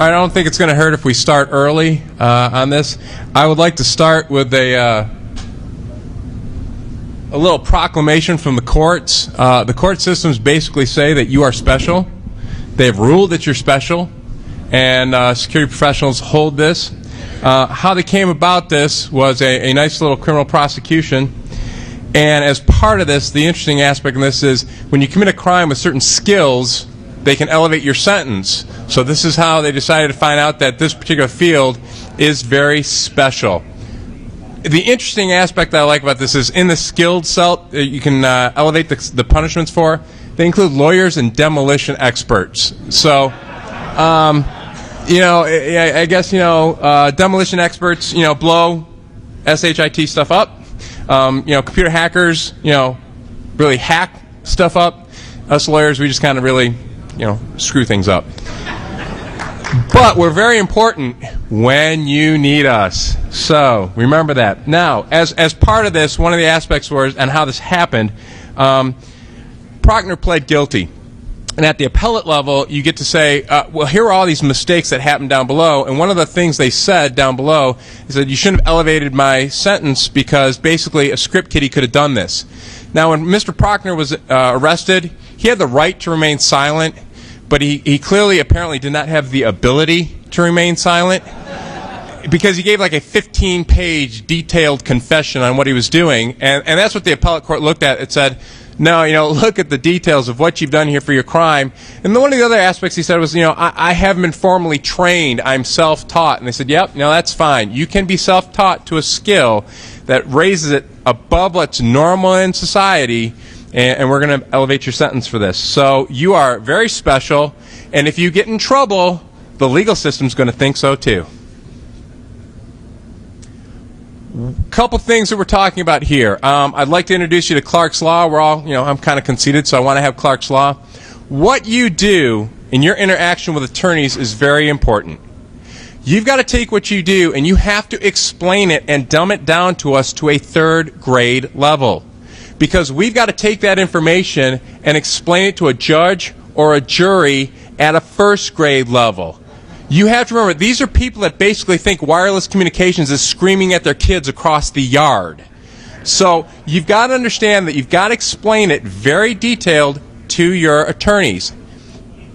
I don't think it's going to hurt if we start early uh, on this. I would like to start with a uh, a little proclamation from the courts. Uh, the court systems basically say that you are special. They have ruled that you're special, and uh, security professionals hold this. Uh, how they came about this was a, a nice little criminal prosecution. And as part of this, the interesting aspect of this is when you commit a crime with certain skills, they can elevate your sentence. So this is how they decided to find out that this particular field is very special. The interesting aspect that I like about this is in the skilled cell, uh, you can uh, elevate the, the punishments for. They include lawyers and demolition experts. So, um, you know, I, I, guess you know uh, demolition experts, you know, blow shit stuff up. Um, you know, computer hackers, you know, really hack stuff up. Us lawyers, we just kind of really you know, screw things up. But we're very important when you need us. So remember that. Now, as, as part of this, one of the aspects was, and how this happened, um, pled guilty. And at the appellate level, you get to say, uh, well, here are all these mistakes that happened down below. And one of the things they said down below is that you shouldn't have elevated my sentence because basically a script kiddie could have done this. Now, when Mr. Prochner was uh, arrested, he had the right to remain silent, but he, he clearly apparently did not have the ability to remain silent because he gave like a 15 page detailed confession on what he was doing. And, and that's what the appellate court looked at. It said, no, you know, look at the details of what you've done here for your crime. And one of the other aspects he said was, you know, I, I haven't been formally trained. I'm self taught. And they said, yep, no, that's fine. You can be self taught to a skill that raises it above what's normal in society and, and we're going to elevate your sentence for this. So you are very special, and if you get in trouble, the legal system's going to think so too. Couple things that we're talking about here. Um, I'd like to introduce you to Clark's Law. We're all, you know, I'm kind of conceited, so I want to have Clark's Law. What you do in your interaction with attorneys is very important. You've got to take what you do and you have to explain it and dumb it down to us to a third grade level because we've got to take that information and explain it to a judge or a jury at a first grade level. You have to remember, these are people that basically think wireless communications is screaming at their kids across the yard. So you've got to understand that you've got to explain it very detailed to your attorneys.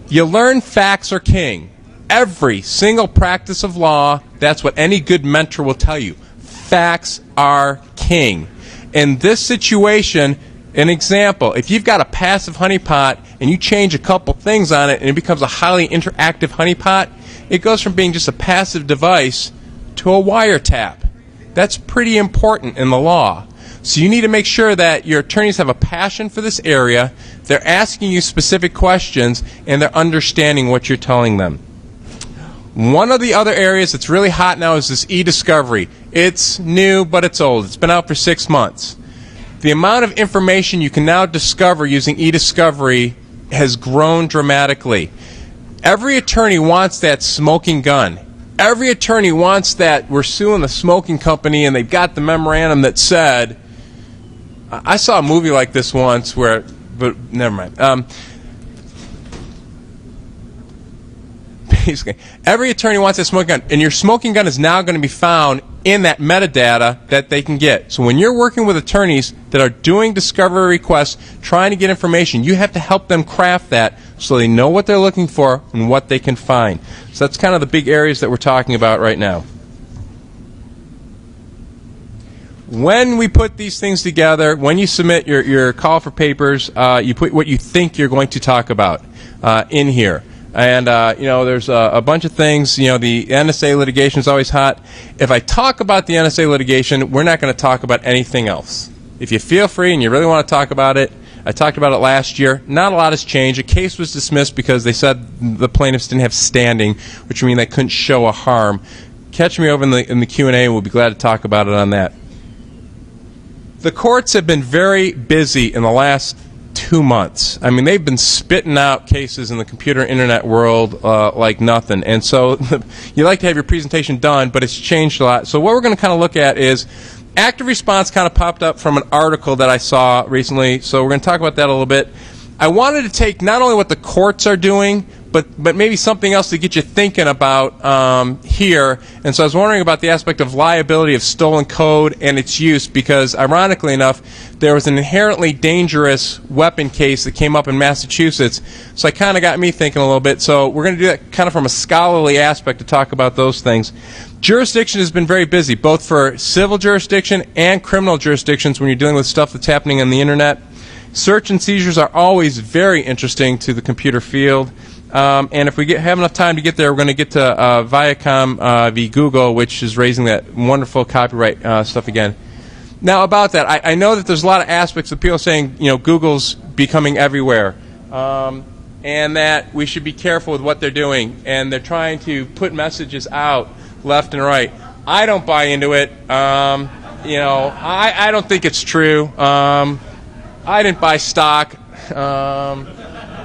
You learn facts are king. Every single practice of law, that's what any good mentor will tell you. Facts are king in this situation, an example, if you've got a passive honeypot and you change a couple things on it and it becomes a highly interactive honeypot, it goes from being just a passive device to a wiretap. That's pretty important in the law. So you need to make sure that your attorneys have a passion for this area, they're asking you specific questions, and they're understanding what you're telling them. One of the other areas that's really hot now is this e-discovery. It's new, but it's old. It's been out for six months. The amount of information you can now discover using e-discovery has grown dramatically. Every attorney wants that smoking gun. Every attorney wants that we're suing the smoking company and they've got the memorandum that said, I saw a movie like this once where, but never mind. Um, every attorney wants a smoking gun, and your smoking gun is now going to be found in that metadata that they can get. So when you're working with attorneys that are doing discovery requests, trying to get information, you have to help them craft that so they know what they're looking for and what they can find. So that's kind of the big areas that we're talking about right now. When we put these things together, when you submit your, your call for papers, uh, you put what you think you're going to talk about uh, in here. And, uh, you know, there's a, a, bunch of things. You know, the NSA litigation is always hot. If I talk about the NSA litigation, we're not going to talk about anything else. If you feel free and you really want to talk about it, I talked about it last year. Not a lot has changed. A case was dismissed because they said the plaintiffs didn't have standing, which means they couldn't show a harm. Catch me over in the, in the Q&A and we'll be glad to talk about it on that. The courts have been very busy in the last two months. I mean, they've been spitting out cases in the computer internet world uh, like nothing. And so you like to have your presentation done, but it's changed a lot. So what we're going to kind of look at is active response kind of popped up from an article that I saw recently. So we're going to talk about that a little bit. I wanted to take not only what the courts are doing, but but maybe something else to get you thinking about um, here. And so I was wondering about the aspect of liability of stolen code and its use, because ironically enough, there was an inherently dangerous weapon case that came up in Massachusetts. So it kind of got me thinking a little bit. So we're going to do that kind of from a scholarly aspect to talk about those things. Jurisdiction has been very busy, both for civil jurisdiction and criminal jurisdictions when you're dealing with stuff that's happening on the internet. Search and seizures are always very interesting to the computer field. Um, and if we get, have enough time to get there, we're going to get to uh, Viacom uh, v. Google, which is raising that wonderful copyright uh, stuff again. Now, about that, I, I, know that there's a lot of aspects of people saying, you know, Google's becoming everywhere. Um, and that we should be careful with what they're doing. And they're trying to put messages out left and right. I don't buy into it. Um, you know, I, I don't think it's true. Um, I didn't buy stock. Um,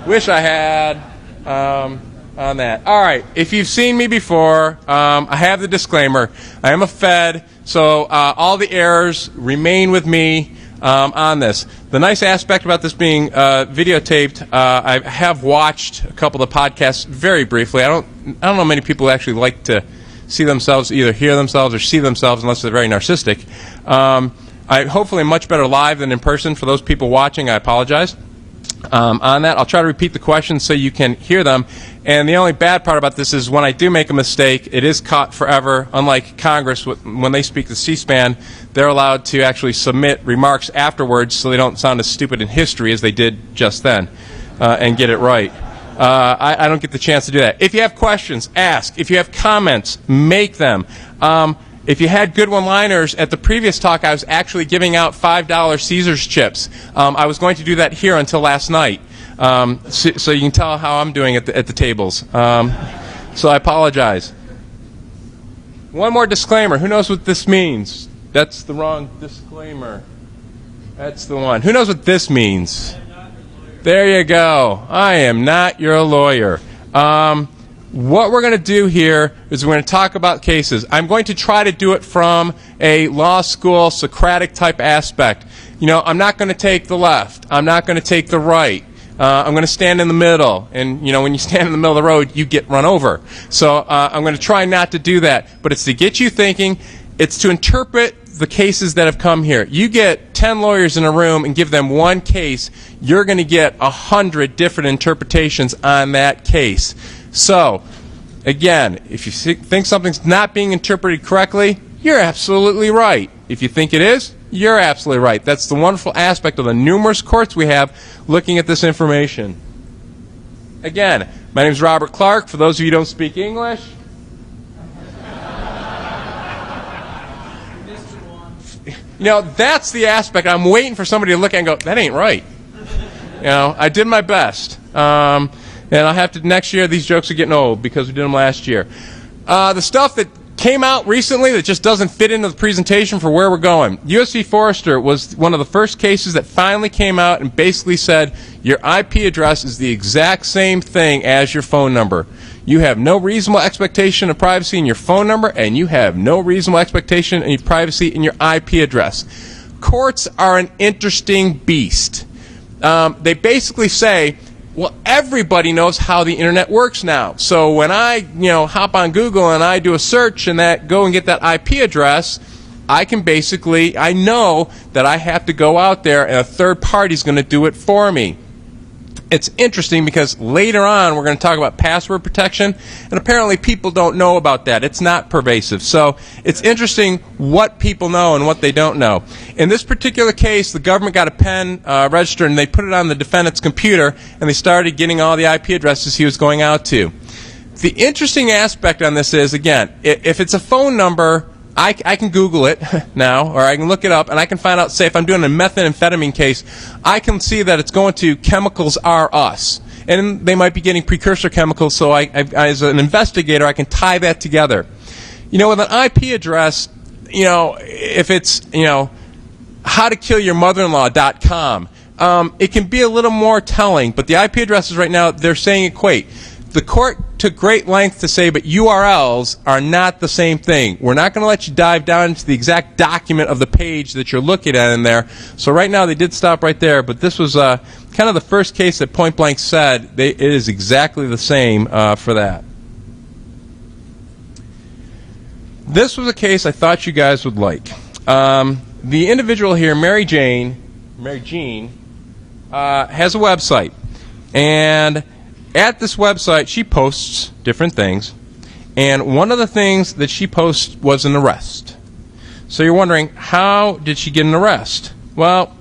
wish I had um, on that. All right. If you've seen me before, um, I have the disclaimer. I am a Fed, so uh, all the errors remain with me. Um, on this. The nice aspect about this being uh, videotaped, uh, I have watched a couple of podcasts very briefly. I don't, I don't know many people actually like to see themselves, either hear themselves or see themselves, unless they're very narcissistic. Um, I hopefully much better live than in person. For those people watching, I apologize. Um, on that, I'll try to repeat the questions so you can hear them. And the only bad part about this is when I do make a mistake, it is caught forever. Unlike Congress, when they speak to C-SPAN, they're allowed to actually submit remarks afterwards so they don't sound as stupid in history as they did just then uh, and get it right. Uh, I, I, don't get the chance to do that. If you have questions, ask. If you have comments, make them. Um, if you had good one-liners at the previous talk, I was actually giving out $5 Caesar's chips. Um, I was going to do that here until last night. Um, so, so, you can tell how I'm doing at the, at the tables. Um, so I apologize. One more disclaimer. Who knows what this means? That's the wrong disclaimer. That's the one. Who knows what this means? There you go. I am not your lawyer. Um, what we're going to do here is we're going to talk about cases. I'm going to try to do it from a law school Socratic type aspect. You know, I'm not going to take the left. I'm not going to take the right. Uh, I'm going to stand in the middle. And, you know, when you stand in the middle of the road, you get run over. So uh, I'm going to try not to do that. But it's to get you thinking. It's to interpret the cases that have come here. You get 10 lawyers in a room and give them one case, you're going to get 100 different interpretations on that case. So, again, if you think something's not being interpreted correctly, you're absolutely right. If you think it is, you're absolutely right. That's the wonderful aspect of the numerous courts we have looking at this information. Again, my name is Robert Clark. For those of you who don't speak English, You know, that's the aspect. I'm waiting for somebody to look at and go, that ain't right. You know, I did my best. Um, and I'll have to, next year, these jokes are getting old because we did them last year. Uh, the stuff that came out recently that just doesn't fit into the presentation for where we're going. US v. Forrester was one of the first cases that finally came out and basically said your IP address is the exact same thing as your phone number. You have no reasonable expectation of privacy in your phone number, and you have no reasonable expectation of privacy in your IP address. Courts are an interesting beast. Um, they basically say, well, everybody knows how the internet works now. So when I, you know, hop on Google and I do a search and that go and get that IP address, I can basically I know that I have to go out there and a third party is going to do it for me it's interesting because later on we're going to talk about password protection, and apparently people don't know about that. It's not pervasive. So it's interesting what people know and what they don't know. In this particular case, the government got a pen uh, register and they put it on the defendant's computer, and they started getting all the IP addresses he was going out to. The interesting aspect on this is, again, if it's a phone number I, I can Google it now, or I can look it up, and I can find out, say, if I'm doing a methamphetamine case, I can see that it's going to chemicals are us. And they might be getting precursor chemicals, so I, I, as an investigator, I can tie that together. You know, with an IP address, you know, if it's, you know, how to kill your mother-in-law.com, um, it can be a little more telling, but the IP addresses right now, they're saying equate. The court took great length to say, but URLs are not the same thing. We're not going to let you dive down into the exact document of the page that you're looking at in there. So right now they did stop right there, but this was uh, kind of the first case that point blank said they, it is exactly the same uh, for that. This was a case I thought you guys would like. Um, the individual here, Mary Jane, Mary Jean, uh, has a website, and at this website she posts different things, and one of the things that she posts was an arrest. So you're wondering how did she get an arrest? Well,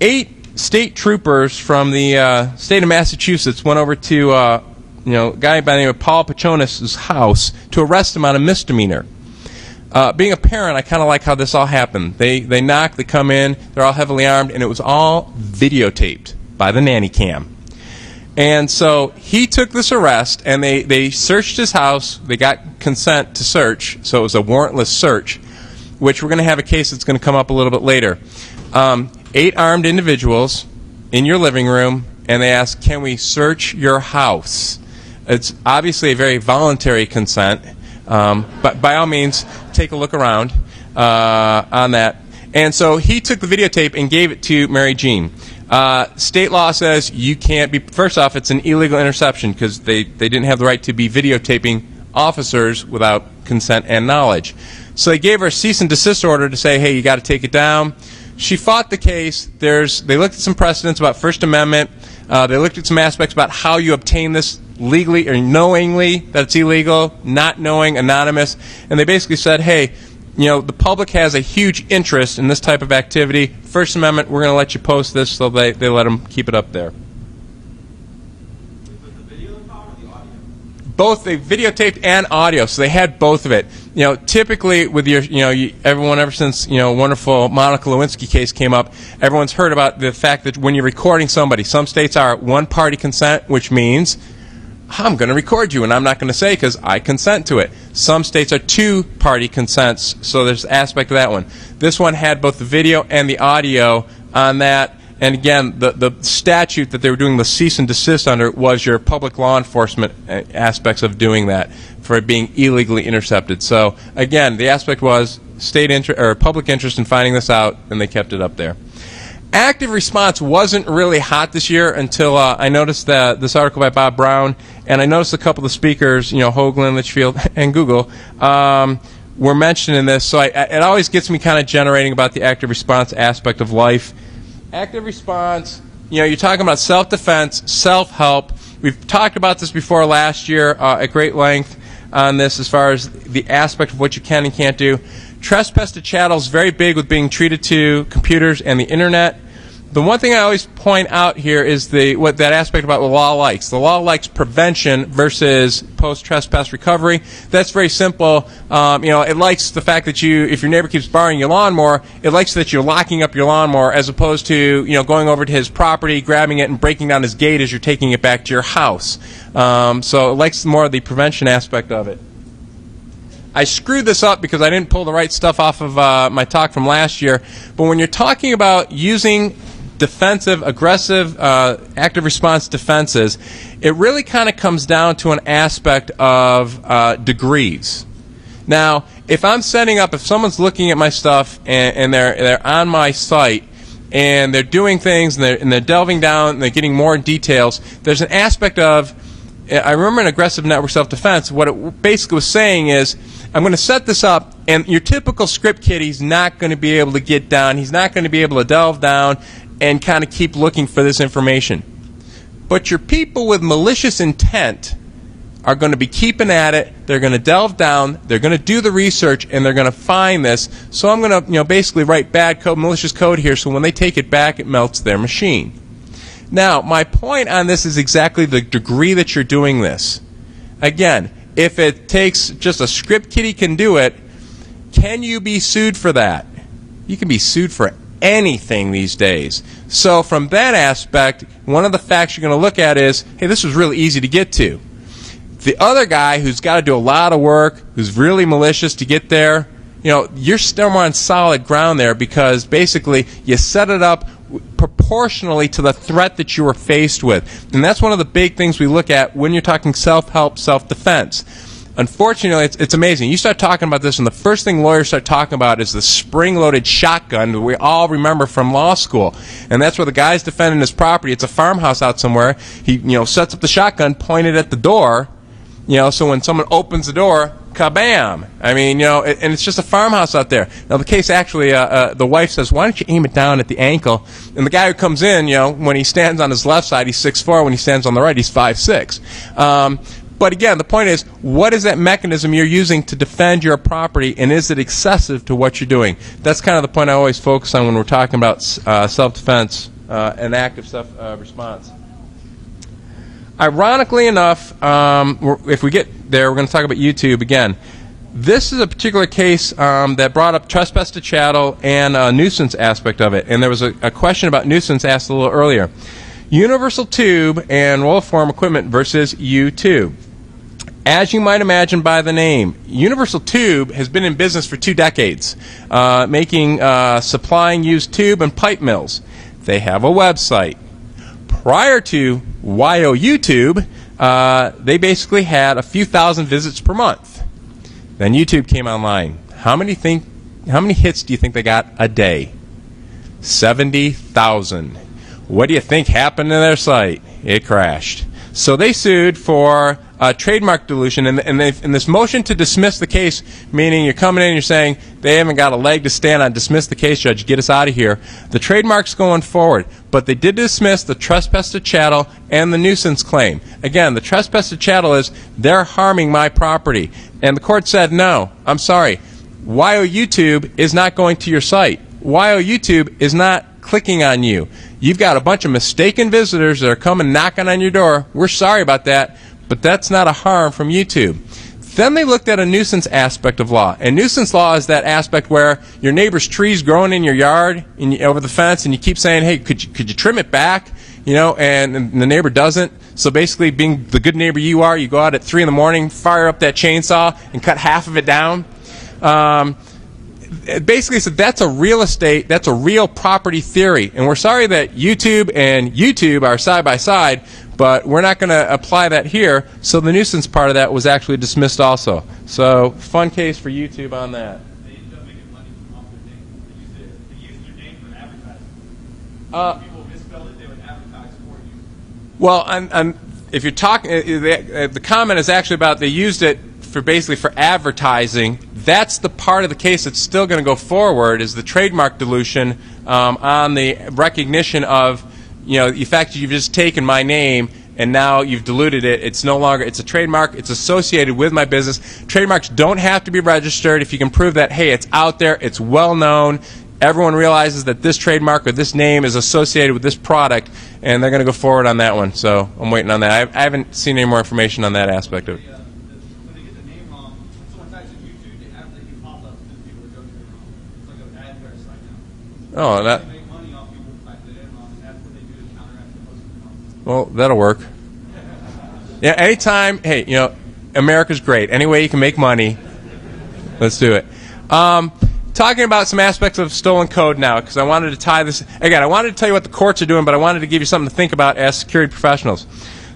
eight state troopers from the uh, state of Massachusetts went over to uh, you know a guy by the name of Paul Pechonis' house to arrest him on a misdemeanor. Uh, being a parent, I kind of like how this all happened. They they knock, they come in, they're all heavily armed, and it was all videotaped by the nanny cam. And so he took this arrest, and they they searched his house. They got consent to search, so it was a warrantless search, which we're going to have a case that's going to come up a little bit later. Um, eight armed individuals in your living room, and they asked, "Can we search your house?" It's obviously a very voluntary consent. Um, but by all means, take a look around uh, on that. And so he took the videotape and gave it to Mary Jean. Uh, state law says you can't be. First off, it's an illegal interception because they, they didn't have the right to be videotaping officers without consent and knowledge. So they gave her a cease and desist order to say, hey, you got to take it down. She fought the case. There's, they looked at some precedents about First Amendment. Uh, they looked at some aspects about how you obtain this legally or knowingly that it's illegal, not knowing, anonymous, and they basically said, hey, you know, the public has a huge interest in this type of activity. First Amendment, we're going to let you post this, so they, they let them keep it up there. both they videotaped and audio, so they had both of it. You know, typically with your, you know, you, everyone ever since you know wonderful Monica Lewinsky case came up, everyone's heard about the fact that when you're recording somebody, some states are one-party consent, which means I'm going to record you, and I'm not going to say because I consent to it. Some states are two-party consents, so there's aspect of that one. This one had both the video and the audio on that. And again, the, the statute that they were doing the cease and desist under was your public law enforcement uh, aspects of doing that for it being illegally intercepted. So again, the aspect was state interest or public interest in finding this out, and they kept it up there. Active response wasn't really hot this year until uh, I noticed that this article by Bob Brown, and I noticed a couple of the speakers, you know, Hoglund, Litchfield, and Google. Um, were mentioned in this, so I, it always gets me kind of generating about the active response aspect of life active response, you know, you're talking about self defense, self help. We've talked about this before last year uh, at great length on this as far as the aspect of what you can and can't do. Trespass to chattel is very big with being treated to computers and the internet. The one thing I always point out here is the what that aspect about the law likes. The law likes prevention versus post trespass recovery. That's very simple. Um, you know, it likes the fact that you, if your neighbor keeps borrowing your lawnmower, it likes that you're locking up your lawnmower as opposed to you know going over to his property, grabbing it, and breaking down his gate as you're taking it back to your house. Um, so it likes more of the prevention aspect of it. I screwed this up because I didn't pull the right stuff off of uh, my talk from last year. But when you're talking about using defensive, aggressive, uh, active response defenses, it really kind of comes down to an aspect of uh, degrees. Now, if I'm setting up, if someone's looking at my stuff and, and they're they're on my site and they're doing things and they're, and they're delving down and they're getting more details, there's an aspect of I remember in aggressive network self-defense, what it basically was saying is, I'm going to set this up, and your typical script kiddie's not going to be able to get down. He's not going to be able to delve down and kind of keep looking for this information. But your people with malicious intent are going to be keeping at it. They're going to delve down. They're going to do the research, and they're going to find this. So I'm going to, you know, basically write bad code, malicious code here. So when they take it back, it melts their machine. Now, my point on this is exactly the degree that you're doing this. Again, if it takes just a script kiddie can do it, can you be sued for that? You can be sued for anything these days. So, from that aspect, one of the facts you're going to look at is hey, this was really easy to get to. The other guy who's got to do a lot of work, who's really malicious to get there, you know, you're still on solid ground there because basically you set it up proportionally to the threat that you were faced with. And that's one of the big things we look at when you're talking self help, self defense. Unfortunately, it's, it's amazing. You start talking about this, and the first thing lawyers start talking about is the spring loaded shotgun that we all remember from law school. And that's where the guy's defending his property. It's a farmhouse out somewhere. He you know, sets up the shotgun pointed at the door. You know, so when someone opens the door, kabam! I mean, you know, and it's just a farmhouse out there. Now, the case actually, uh, uh, the wife says, "Why don't you aim it down at the ankle?" And the guy who comes in, you know, when he stands on his left side, he's six four. When he stands on the right, he's five six. Um, but again, the point is, what is that mechanism you're using to defend your property, and is it excessive to what you're doing? That's kind of the point I always focus on when we're talking about uh, self-defense uh, and active self-response. Ironically enough, um, if we get there, we're going to talk about YouTube again. This is a particular case um, that brought up trespass to chattel and a nuisance aspect of it. And there was a, a question about nuisance asked a little earlier. Universal Tube and Rollform Equipment versus U-Tube. As you might imagine by the name, Universal Tube has been in business for two decades, uh, making, uh, supplying used tube and pipe mills. They have a website. Prior to YOU Tube, uh, they basically had a few thousand visits per month. Then YouTube came online. How many think? How many hits do you think they got a day? Seventy thousand. What do you think happened to their site? It crashed. So they sued for uh, trademark dilution, and, and, this motion to dismiss the case, meaning you're coming in and you're saying they haven't got a leg to stand on, dismiss the case, judge, get us out of here. The trademark's going forward, but they did dismiss the trespass to chattel and the nuisance claim. Again, the trespass to chattel is they're harming my property, and the court said no. I'm sorry. YO YouTube is not going to your site. YO YouTube is not clicking on you. You've got a bunch of mistaken visitors that are coming knocking on your door. We're sorry about that but that's not a harm from YouTube. Then they looked at a nuisance aspect of law. And nuisance law is that aspect where your neighbor's tree's growing in your yard in, over the fence, and you keep saying, hey, could you, could you trim it back? You know, and, and the neighbor doesn't. So basically, being the good neighbor you are, you go out at 3 in the morning, fire up that chainsaw, and cut half of it down. Um, basically said that's a real estate, that's a real property theory. And we're sorry that YouTube and YouTube are side by side, but we're not going to apply that here. So the nuisance part of that was actually dismissed also. So fun case for YouTube on that. Uh, well, I'm, I'm, if you're talking, uh, the, uh, the comment is actually about they used it for basically for advertising. That's the part of the case that's still going to go forward is the trademark dilution um, on the recognition of you know, the fact that you've just taken my name and now you've diluted it. It's no longer, it's a trademark. It's associated with my business. Trademarks don't have to be registered if you can prove that, hey, it's out there, it's well known, everyone realizes that this trademark or this name is associated with this product, and they're going to go forward on that one. So I'm waiting on that. I, I haven't seen any more information on that aspect of it. Oh, that. Well, that'll work. Yeah, anytime. Hey, you know, America's great. Any way you can make money, let's do it. Um, talking about some aspects of stolen code now, because I wanted to tie this. Again, I wanted to tell you what the courts are doing, but I wanted to give you something to think about as security professionals.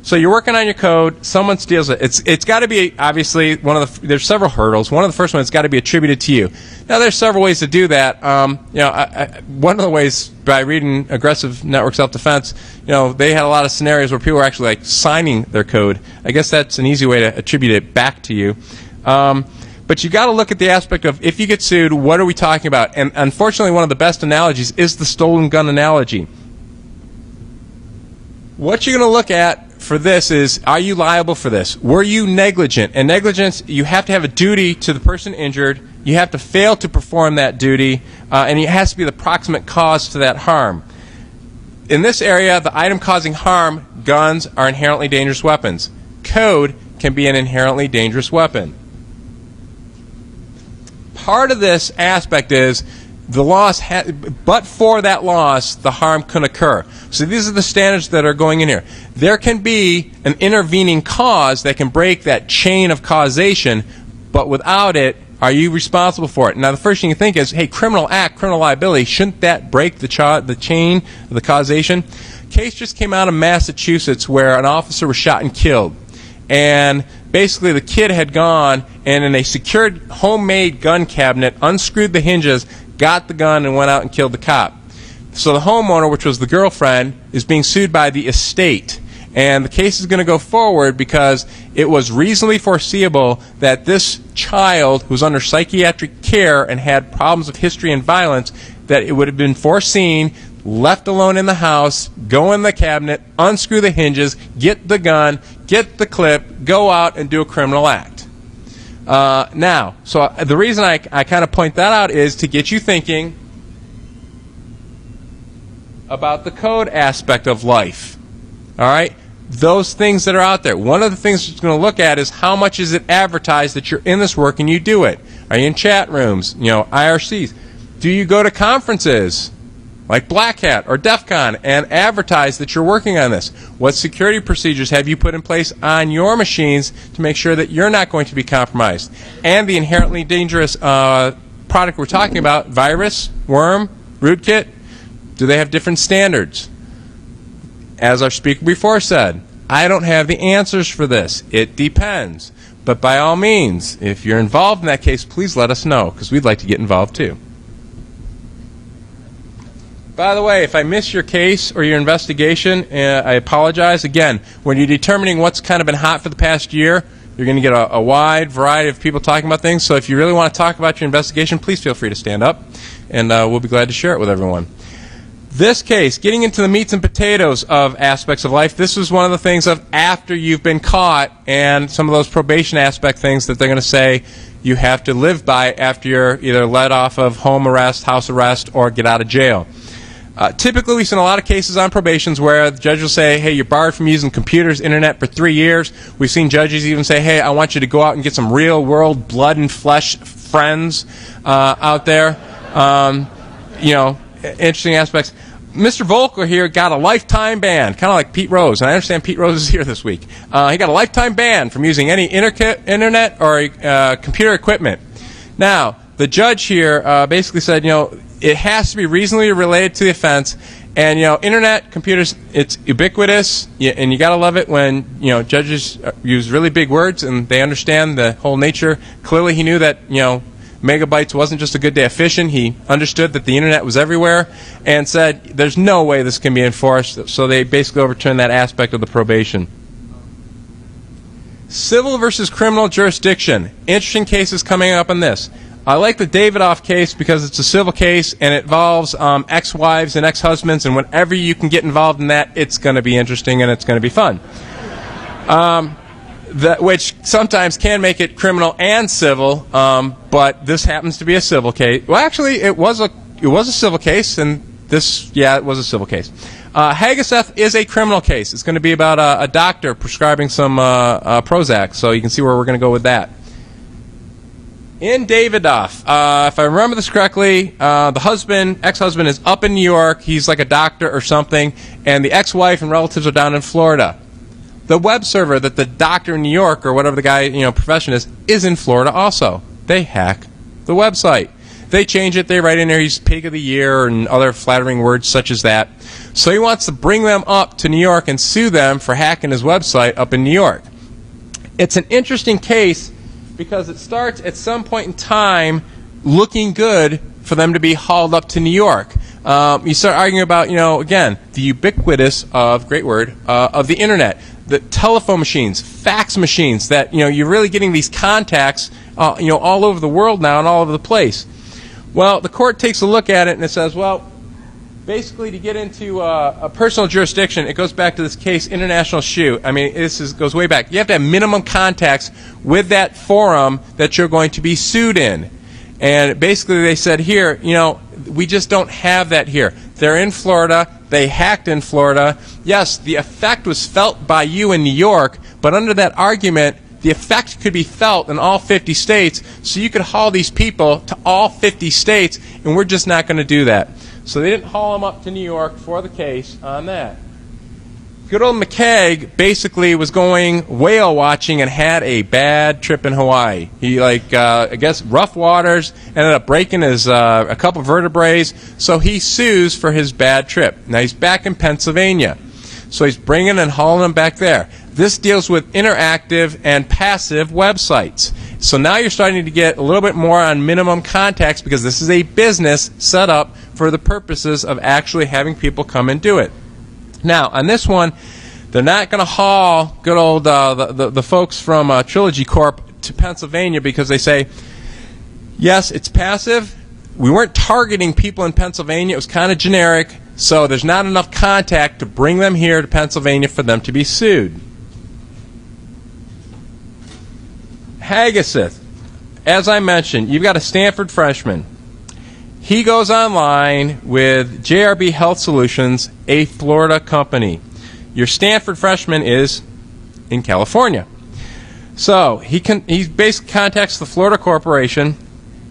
So you're working on your code. Someone steals it. It's it's got to be obviously one of the. There's several hurdles. One of the first ones, got to be attributed to you. Now there's several ways to do that. Um, you know, I, I, one of the ways by reading aggressive network self-defense, you know, they had a lot of scenarios where people were actually like signing their code. I guess that's an easy way to attribute it back to you. Um, but you got to look at the aspect of if you get sued, what are we talking about? And unfortunately, one of the best analogies is the stolen gun analogy. What you're going to look at for this is are you liable for this? Were you negligent? And negligence, you have to have a duty to the person injured. You have to fail to perform that duty, uh, and it has to be the proximate cause to that harm. In this area, the item causing harm, guns, are inherently dangerous weapons. Code can be an inherently dangerous weapon. Part of this aspect is the loss, ha- but for that loss, the harm can occur. So these are the standards that are going in here. There can be an intervening cause that can break that chain of causation, but without it, Are you responsible for it? Now, the first thing you think is, hey, criminal act, criminal liability, shouldn't that break the, cha- the chain, of the causation? Case just came out of Massachusetts where an officer was shot and killed. And basically, the kid had gone and in a secured homemade gun cabinet, unscrewed the hinges, got the gun, and went out and killed the cop. So the homeowner, which was the girlfriend, is being sued by the estate. And the case is going to go forward because it was reasonably foreseeable that this child who was under psychiatric care and had problems of history and violence, that it would have been foreseen, left alone in the house, go in the cabinet, unscrew the hinges, get the gun, get the clip, go out and do a criminal act. Uh, now, so the reason I, I kind of point that out is to get you thinking about the code aspect of life. All right? Those things that are out there. One of the things it's going to look at is how much is it advertised that you're in this work and you do it. Are you in chat rooms, you know, IRCs? Do you go to conferences like Black Hat or DEF CON and advertise that you're working on this? What security procedures have you put in place on your machines to make sure that you're not going to be compromised? And the inherently dangerous uh, product we're talking about, virus, worm, rootkit, do they have different standards? As our speaker before said, I don't have the answers for this. It depends. But by all means, if you're involved in that case, please let us know because we'd like to get involved too. By the way, if I miss your case or your investigation, uh, I apologize. Again, when you're determining what's kind of been hot for the past year, you're going to get a, a, wide variety of people talking about things. So if you really want to talk about your investigation, please feel free to stand up, and uh, we'll be glad to share it with everyone. This case, getting into the meats and potatoes of aspects of life, this was one of the things of after you've been caught and some of those probation aspect things that they're going to say you have to live by after you're either let off of home arrest, house arrest, or get out of jail. Uh, typically, we've seen a lot of cases on probations where the judge will say, hey, you're barred from using computers, internet for three years. We've seen judges even say, hey, I want you to go out and get some real world blood and flesh friends uh, out there. Um, you know, interesting aspects. Mr. Voelker here got a lifetime ban, kind of like Pete Rose, and I understand Pete Rose is here this week. Uh, he got a lifetime ban from using any internet or uh, computer equipment. Now, the judge here uh, basically said, you know, it has to be reasonably related to the offense, and you know, internet, computers, it's ubiquitous, and you gotta love it when you know judges uh, use really big words and they understand the whole nature. Clearly, he knew that you know megabytes wasn't just a good day of fishing. He understood that the internet was everywhere and said, there's no way this can be enforced. So they basically overturned that aspect of the probation. Civil versus criminal jurisdiction. Interesting cases coming up on this. I like the Davidoff case because it's a civil case and it involves um, ex-wives and ex-husbands, and whenever you can get involved in that, it's going to be interesting and it's going to be fun. Um, that, which sometimes can make it criminal and civil, um, but this happens to be a civil case. Well, actually, it was a it was a civil case, and this, yeah, it was a civil case. Uh, Hageseth is a criminal case. It's going to be about a, a doctor prescribing some uh, uh, Prozac, so you can see where we're going to go with that. In Davidoff, uh, if I remember this correctly, uh, the husband, ex-husband, is up in New York. He's like a doctor or something, and the ex-wife and relatives are down in Florida the web server that the doctor in New York or whatever the guy, you know, profession is, is in Florida also. They hack the website. They change it. They write in there he's pig of the year and other flattering words such as that. So he wants to bring them up to New York and sue them for hacking his website up in New York. It's an interesting case because it starts at some point in time looking good for them to be hauled up to New York. Um, you start arguing about, you know, again, the ubiquitous of, great word, uh, of the internet the telephone machines, fax machines that you know you're really getting these contacts uh, you know all over the world now and all over the place. Well, the court takes a look at it and it says, well, basically to get into uh, a personal jurisdiction, it goes back to this case, International Shoe. I mean, this is, goes way back. You have to have minimum contacts with that forum that you're going to be sued in. And basically, they said here, you know, we just don't have that here. They're in Florida. They hacked in Florida. Yes, the effect was felt by you in New York, but under that argument, the effect could be felt in all 50 states, so you could haul these people to all 50 states, and we're just not going to do that. So they didn't haul them up to New York for the case on that. good old McKeag basically was going whale watching and had a bad trip in Hawaii. He like uh, I guess rough waters ended up breaking his uh, a couple vertebrae, so he sues for his bad trip. Now he's back in Pennsylvania, so he's bringing and hauling them back there. This deals with interactive and passive websites. So now you're starting to get a little bit more on minimum contacts because this is a business set up for the purposes of actually having people come and do it. Now, on this one, they're not going to haul good old uh, the, the, the, folks from uh, Trilogy Corp to Pennsylvania because they say, yes, it's passive. We weren't targeting people in Pennsylvania. It was kind of generic. So there's not enough contact to bring them here to Pennsylvania for them to be sued. Hageseth, as I mentioned, you've got a Stanford freshman. He goes online with JRB Health Solutions, a Florida company. Your Stanford freshman is in California. So he can he basically contacts the Florida Corporation.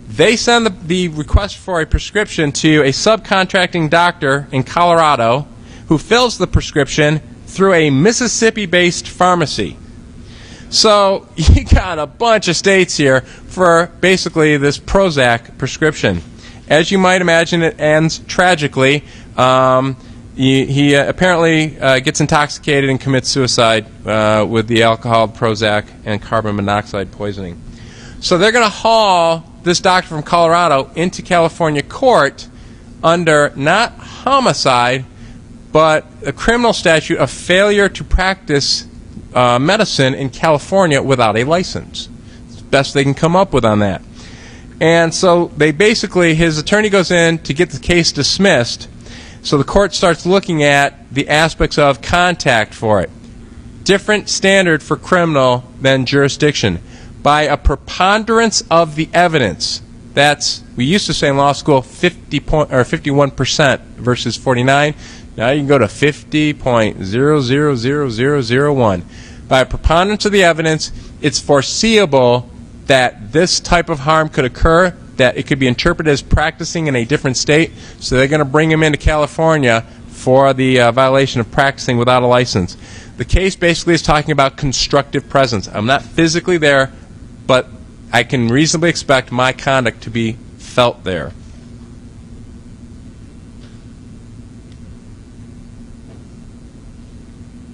They send the, the request for a prescription to a subcontracting doctor in Colorado who fills the prescription through a Mississippi based pharmacy. So you got a bunch of states here for basically this Prozac prescription. As you might imagine, it ends tragically. Um, he, he uh, apparently uh, gets intoxicated and commits suicide uh, with the alcohol, Prozac, and carbon monoxide poisoning. So they're going to haul this doctor from Colorado into California court under not homicide, but a criminal statute of failure to practice uh, medicine in California without a license. It's best they can come up with on that. And so they basically, his attorney goes in to get the case dismissed. So the court starts looking at the aspects of contact for it. Different standard for criminal than jurisdiction. By a preponderance of the evidence. That's, we used to say in law school, 50 point, or 51% versus 49. Now you can go to 50.000001. By preponderance of the evidence, it's foreseeable that this type of harm could occur, that it could be interpreted as practicing in a different state. So they're going to bring him into California for the uh, violation of practicing without a license. The case basically is talking about constructive presence. I'm not physically there, but I can reasonably expect my conduct to be felt there.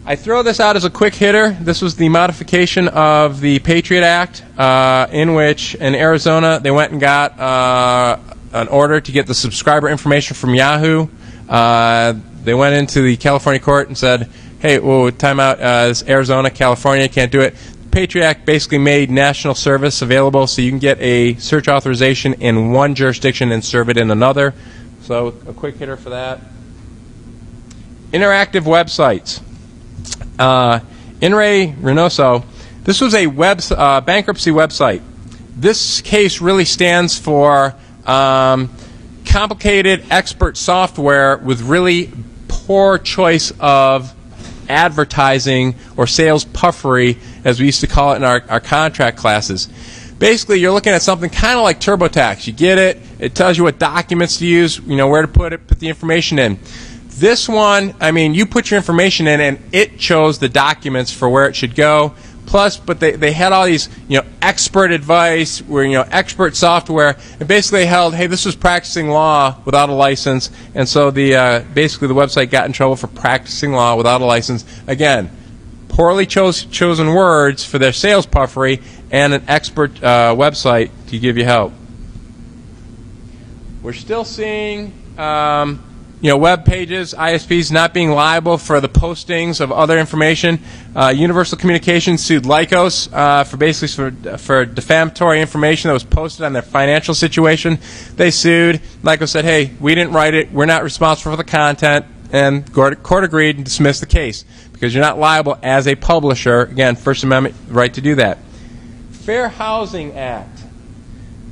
I throw this out as a quick hitter. This was the modification of the Patriot Act, uh, in which in Arizona they went and got uh, an order to get the subscriber information from Yahoo. Uh, they went into the California court and said, "Hey, well, time out. Uh, Arizona, California can't do it." Patriot Act basically made national service available, so you can get a search authorization in one jurisdiction and serve it in another. So, a quick hitter for that. Interactive websites uh, In re Reynoso, this was a web, uh, bankruptcy website. This case really stands for um, complicated expert software with really poor choice of advertising or sales puffery, as we used to call it in our, our contract classes. Basically, you're looking at something kind of like TurboTax. You get it, it tells you what documents to use, you know, where to put it, put the information in. This one, I mean, you put your information in and it chose the documents for where it should go. Plus, but they, they had all these, you know, expert advice, where, you know, expert software, and basically held, hey, this was practicing law without a license, and so the, uh, basically the website got in trouble for practicing law without a license. Again, poorly chose, chosen words for their sales puffery and an expert uh, website to give you help. We're still seeing um, you know, web pages, ISPs not being liable for the postings of other information. Uh, Universal Communications sued Lycos uh, for basically for, for defamatory information that was posted on their financial situation. They sued. Lycos said, "Hey, we didn't write it. We're not responsible for the content." And court, agreed and dismissed the case because you're not liable as a publisher. Again, First Amendment right to do that. Fair Housing Act.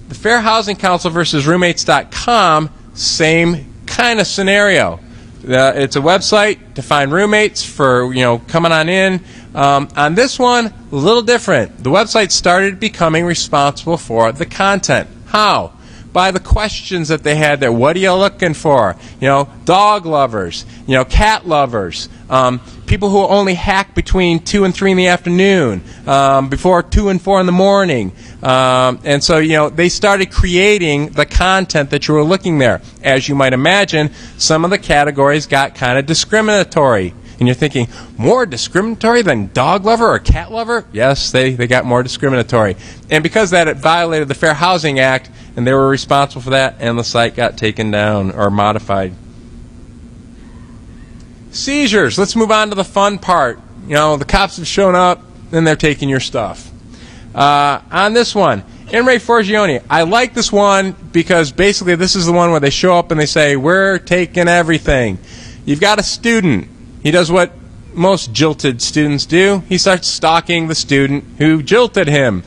The Fair Housing Council versus Roommates.com, same kind of scenario. Uh, it's a website to find roommates for you know coming on in. Um, on this one, a little different. The website started becoming responsible for the content. How? by the questions that they had there. What are you looking for? You know, dog lovers, you know, cat lovers, um, people who only hack between 2 and 3 in the afternoon, um, before 2 and 4 in the morning. Um, and so, you know, they started creating the content that you were looking there. As you might imagine, some of the categories got kind of discriminatory and you're thinking, more discriminatory than dog lover or cat lover? Yes, they, they got more discriminatory. And because that, it violated the Fair Housing Act, and they were responsible for that, and the site got taken down or modified. Seizures. Let's move on to the fun part. You know, the cops have shown up, and they're taking your stuff. Uh, on this one, re Forgione. I like this one because basically this is the one where they show up and they say, We're taking everything. You've got a student he does what most jilted students do. He starts stalking the student who jilted him.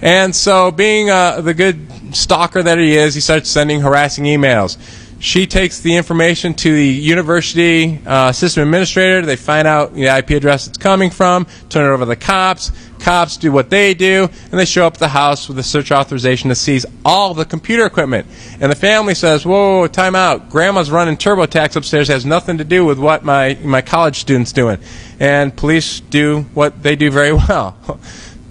And so, being uh, the good stalker that he is, he starts sending harassing emails. She takes the information to the university uh, system administrator. They find out the IP address it's coming from, turn it over to the cops. Cops do what they do, and they show up at the house with a search authorization to seize all the computer equipment. And the family says, whoa, whoa, time out. Grandma's running TurboTax upstairs has nothing to do with what my, my college student's doing. And police do what they do very well.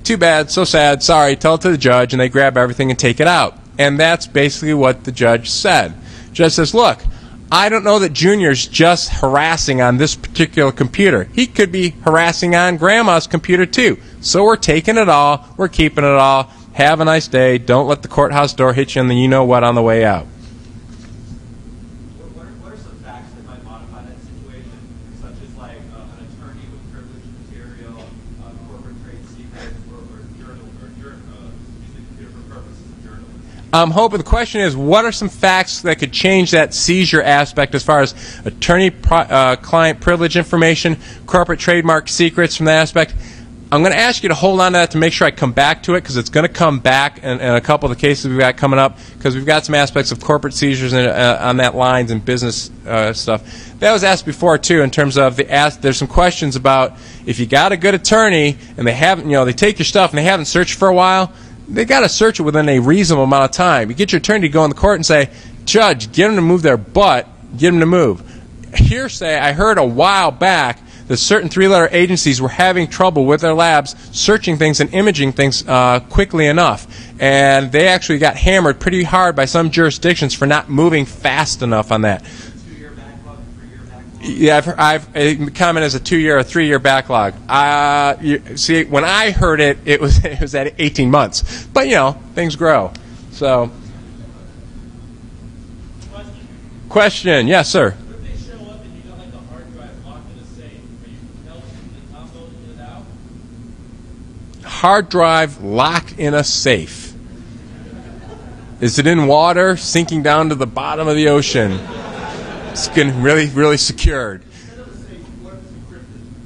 Too bad, so sad, sorry, tell it to the judge, and they grab everything and take it out. And that's basically what the judge said. Judge says, look, I don't know that Junior's just harassing on this particular computer. He could be harassing on Grandma's computer too. So we're taking it all. We're keeping it all. Have a nice day. Don't let the courthouse door hit you in the you know what on the way out. What are, what are some facts that might modify that situation, such as like uh, an attorney with privileged material, uh, corporate trade secrets, or, or journal, or jour- uh, using the computer for purposes of journalism? I'm hoping the question is what are some facts that could change that seizure aspect as far as attorney uh, client privilege information, corporate trademark secrets from that aspect? I'm going to ask you to hold on to that to make sure I come back to it because it's going to come back in, in a couple of the cases we've got coming up because we've got some aspects of corporate seizures in, uh, on that lines and business uh, stuff. That was asked before too in terms of the ask. There's some questions about if you got a good attorney and they haven't, you know, they take your stuff and they haven't searched for a while they got to search it within a reasonable amount of time. You get your attorney to go in the court and say, Judge, get them to move their butt, get them to move. Hearsay, I heard a while back that certain three letter agencies were having trouble with their labs searching things and imaging things uh, quickly enough. And they actually got hammered pretty hard by some jurisdictions for not moving fast enough on that. Two-year backlog, three-year backlog. Yeah, I've, I've a comment as a two-year or three-year backlog. Uh, you, see, when I heard it, it was it was at 18 months. But you know, things grow. So, question, yes, sir. What if they show up and you got like a hard drive locked in a safe? Are you compelled to the top open it out? Hard drive locked in a safe. Is it in water, sinking down to the bottom of the ocean? It's getting really, really secured.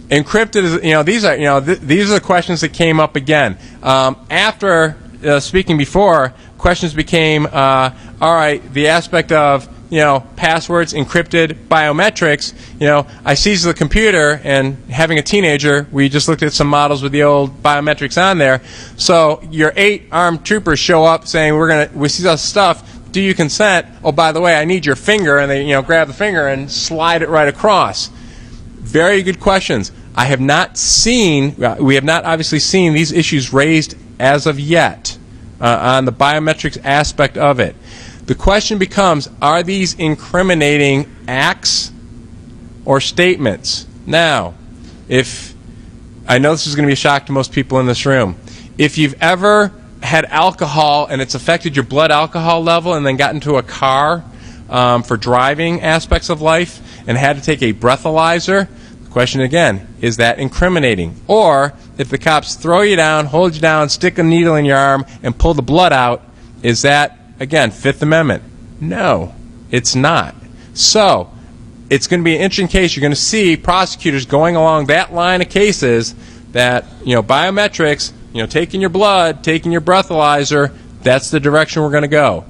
Encrypted is, you know, these are, you know, th- these are the questions that came up again. Um, after uh, speaking before, questions became, uh, all right, the aspect of, you know, passwords, encrypted, biometrics. You know, I seized the computer, and having a teenager, we just looked at some models with the old biometrics on there. So your eight armed troopers show up saying, we're gonna, we see this stuff. Do you consent? Oh, by the way, I need your finger, and they, you know, grab the finger and slide it right across. Very good questions. I have not seen, uh, we have not obviously seen these issues raised as of yet uh, on the biometrics aspect of it. The question becomes are these incriminating acts or statements? Now, if I know this is going to be a shock to most people in this room, if you've ever had alcohol and it's affected your blood alcohol level and then got into a car um, for driving aspects of life and had to take a breathalyzer, the question again is that incriminating? Or if the cops throw you down, hold you down, stick a needle in your arm, and pull the blood out, is that, again, Fifth Amendment? No, it's not. So, it's going to be an interesting case. You're going to see prosecutors going along that line of cases that, you know, biometrics, you know, taking your blood, taking your breathalyzer, that's the direction we're going to go.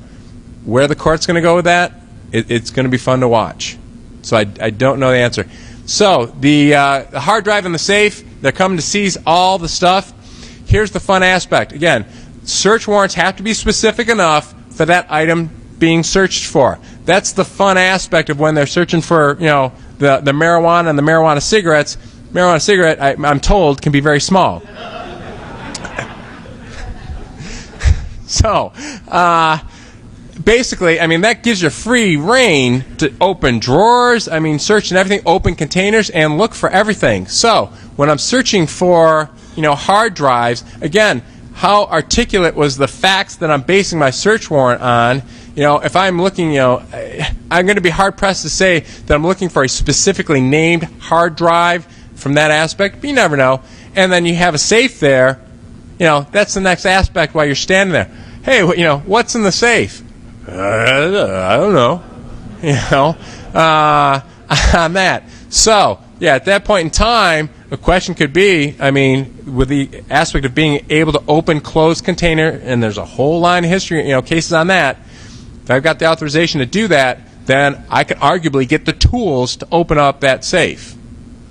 Where the court's going to go with that, it, it's going to be fun to watch. So I, I don't know the answer. So the, uh, the hard drive and the safe, they're coming to seize all the stuff. Here's the fun aspect. Again, search warrants have to be specific enough for that item being searched for. That's the fun aspect of when they're searching for, you know, the, the marijuana and the marijuana cigarettes. Marijuana cigarette, I, I'm told, can be very small. So, uh, basically, I mean, that gives you free reign to open drawers, I mean, search and everything, open containers, and look for everything. So, when I'm searching for, you know, hard drives, again, how articulate was the facts that I'm basing my search warrant on? You know, if I'm looking, you know, I'm going to be hard pressed to say that I'm looking for a specifically named hard drive from that aspect, but you never know. And then you have a safe there, you know, that's the next aspect while you're standing there. Hey, you know, what's in the safe? Uh, I don't know. You know, uh, on that. So, yeah, at that point in time, the question could be I mean, with the aspect of being able to open closed container, and there's a whole line of history, you know, cases on that. If I've got the authorization to do that, then I can arguably get the tools to open up that safe.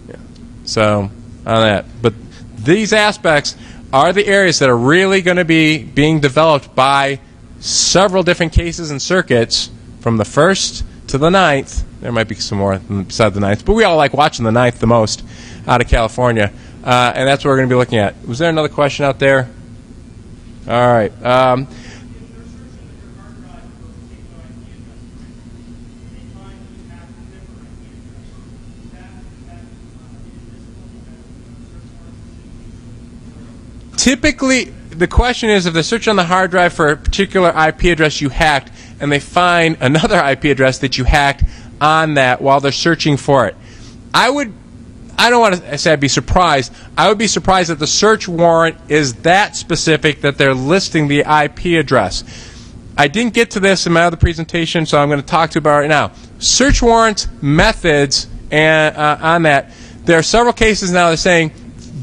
Yeah. So, on that. But these aspects are the areas that are really going to be being developed by several different cases and circuits from the first to the ninth. There might be some more besides the ninth, but we all like watching the ninth the most out of California, uh, and that's what we're going to be looking at. Was there another question out there? All right. Um, typically, the question is if they search on the hard drive for a particular IP address you hacked, and they find another IP address that you hacked on that while they're searching for it. I would I don't want to say I'd be surprised. I would be surprised that the search warrant is that specific that they're listing the IP address. I didn't get to this in my other presentation, so I'm going to talk to you about it right now. Search warrants, methods, and uh, on that. There are several cases now that are saying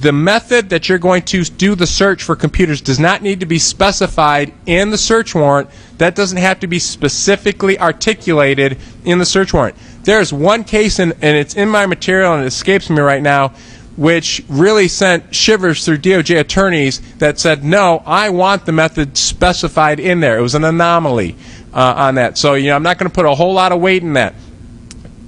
the method that you're going to do the search for computers does not need to be specified in the search warrant. That doesn't have to be specifically articulated in the search warrant. There's one case, in, and it's in my material and it escapes me right now, which really sent shivers through DOJ attorneys that said, no, I want the method specified in there. It was an anomaly uh, on that. So, you know, I'm not going to put a whole lot of weight in that.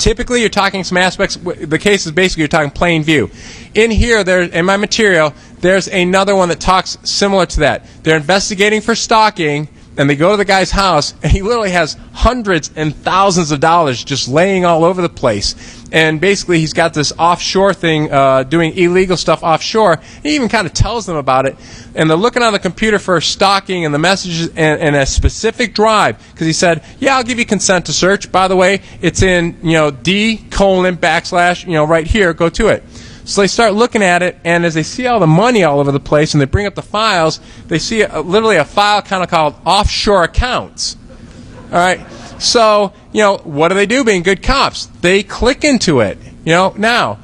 Typically, you're talking some aspects. The case is basically you're talking plain view. In here, there in my material, there's another one that talks similar to that. They're investigating for stalking, and they go to the guy's house, and he literally has hundreds and thousands of dollars just laying all over the place. And basically, he's got this offshore thing, uh, doing illegal stuff offshore. He even kind of tells them about it. And they're looking on the computer for stalking and the messages and, and a specific drive because he said, "Yeah, I'll give you consent to search. By the way, it's in you know D colon backslash you know right here. Go to it." So they start looking at it, and as they see all the money all over the place, and they bring up the files, they see a, literally a file kind of called offshore accounts. All right. So you know what do they do? Being good cops, they click into it. You know now.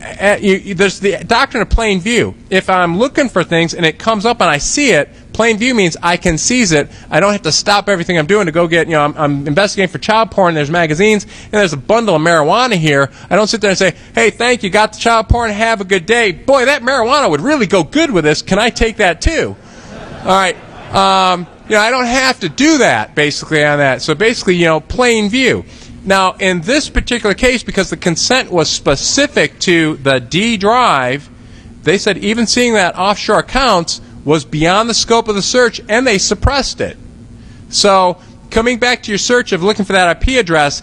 Eh, eh, you, you, there's the doctrine of plain view. If I'm looking for things and it comes up and I see it, plain view means I can seize it. I don't have to stop everything I'm doing to go get, you know, I'm, I'm, investigating for child porn. There's magazines and there's a bundle of marijuana here. I don't sit there and say, hey, thank you, got the child porn, have a good day. Boy, that marijuana would really go good with this. Can I take that too? All right. Um, you know, I don't have to do that basically on that. So basically, you know, plain view. Now, in this particular case, because the consent was specific to the D drive, they said even seeing that offshore accounts was beyond the scope of the search and they suppressed it. So, coming back to your search of looking for that IP address,